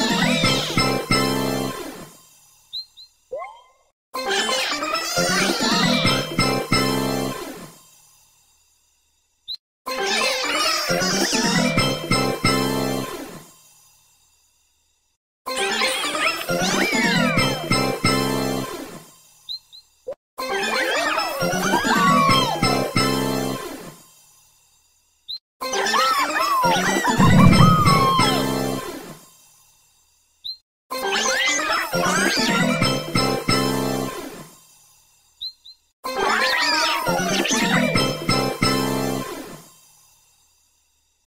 Yeah.